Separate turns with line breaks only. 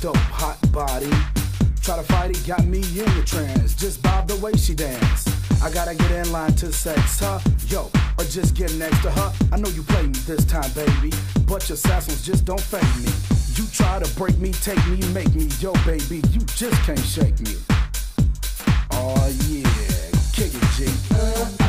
dope, hot body. Try to fight it, got me in the trance. Just bob the way she dance. I gotta get in line to sex her, yo, or just get next to her. I know you played me this time, baby, but your assassins just don't fake me. You try to break me, take me, make me, yo, baby, you just can't shake me. Oh yeah, kick it, G.